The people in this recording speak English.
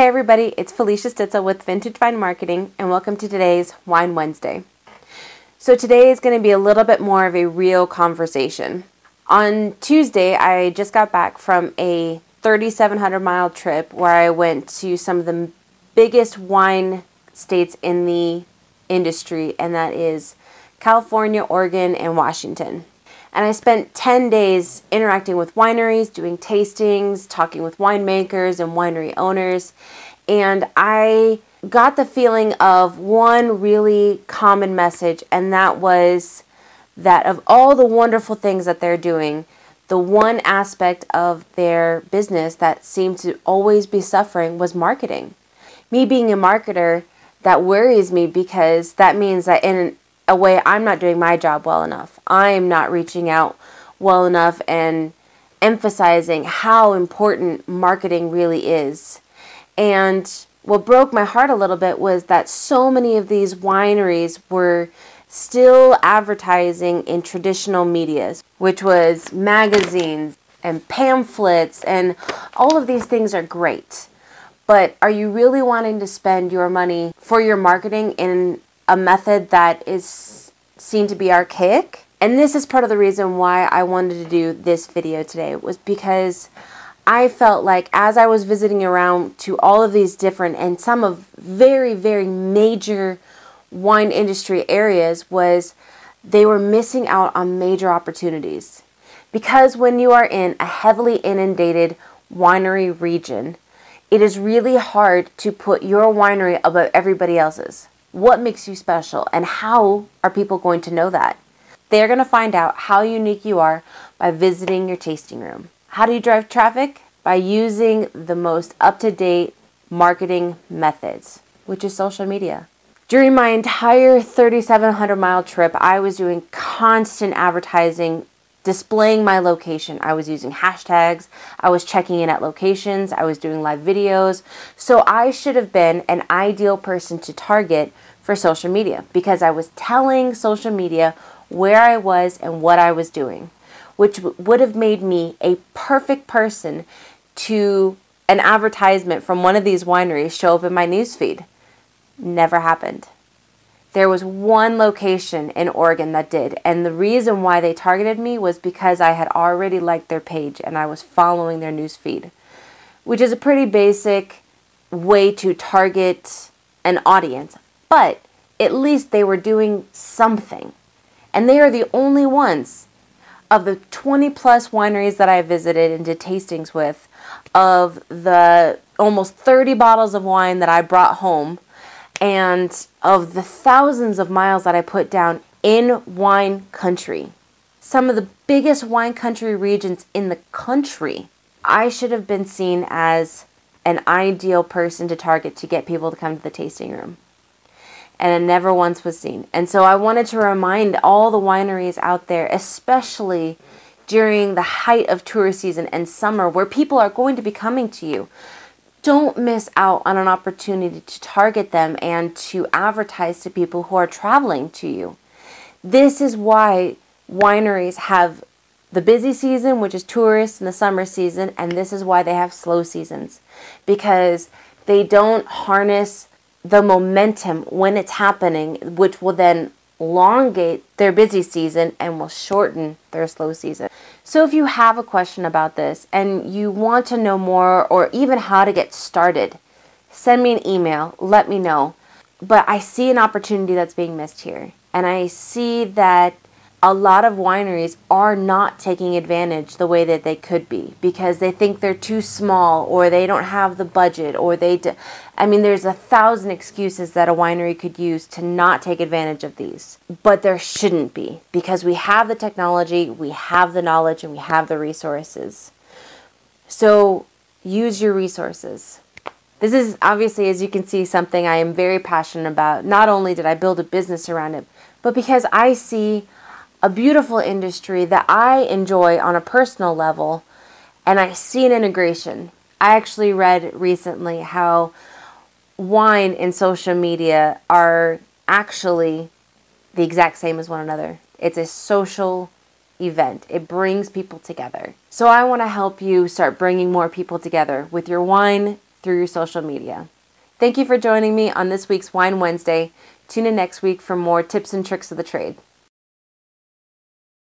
Hey everybody, it's Felicia Stitzel with Vintage Vine Marketing and welcome to today's Wine Wednesday. So today is going to be a little bit more of a real conversation. On Tuesday, I just got back from a 3,700 mile trip where I went to some of the biggest wine states in the industry, and that is California, Oregon, and Washington. And I spent 10 days interacting with wineries, doing tastings, talking with winemakers and winery owners. And I got the feeling of one really common message, and that was that of all the wonderful things that they're doing, the one aspect of their business that seemed to always be suffering was marketing. Me being a marketer, that worries me because that means that in a way I'm not doing my job well enough. I'm not reaching out well enough and emphasizing how important marketing really is. And what broke my heart a little bit was that so many of these wineries were still advertising in traditional medias, which was magazines and pamphlets, and all of these things are great. But are you really wanting to spend your money for your marketing in a method that is seen to be archaic. And this is part of the reason why I wanted to do this video today was because I felt like as I was visiting around to all of these different and some of very very major wine industry areas was they were missing out on major opportunities. Because when you are in a heavily inundated winery region, it is really hard to put your winery above everybody else's. What makes you special and how are people going to know that? They're going to find out how unique you are by visiting your tasting room. How do you drive traffic? By using the most up to date marketing methods, which is social media. During my entire 3,700 mile trip, I was doing constant advertising displaying my location. I was using hashtags, I was checking in at locations, I was doing live videos. So I should have been an ideal person to target for social media because I was telling social media where I was and what I was doing, which would have made me a perfect person to an advertisement from one of these wineries show up in my newsfeed. Never happened. There was one location in Oregon that did, and the reason why they targeted me was because I had already liked their page and I was following their newsfeed, which is a pretty basic way to target an audience. But at least they were doing something. And they are the only ones of the 20 plus wineries that I visited and did tastings with, of the almost 30 bottles of wine that I brought home and of the thousands of miles that I put down in wine country, some of the biggest wine country regions in the country, I should have been seen as an ideal person to target to get people to come to the tasting room. And it never once was seen. And so I wanted to remind all the wineries out there, especially during the height of tourist season and summer, where people are going to be coming to you don't miss out on an opportunity to target them and to advertise to people who are traveling to you. This is why wineries have the busy season, which is tourists, and the summer season, and this is why they have slow seasons because they don't harness the momentum when it's happening, which will then elongate their busy season and will shorten their slow season. So if you have a question about this and you want to know more or even how to get started, send me an email, let me know. But I see an opportunity that's being missed here. And I see that a lot of wineries are not taking advantage the way that they could be because they think they're too small or they don't have the budget or they I mean there's a thousand excuses that a winery could use to not take advantage of these but there shouldn't be because we have the technology we have the knowledge and we have the resources. So use your resources. This is obviously as you can see something I am very passionate about. Not only did I build a business around it but because I see a beautiful industry that I enjoy on a personal level, and I see an integration. I actually read recently how wine and social media are actually the exact same as one another. It's a social event, it brings people together. So, I want to help you start bringing more people together with your wine through your social media. Thank you for joining me on this week's Wine Wednesday. Tune in next week for more tips and tricks of the trade.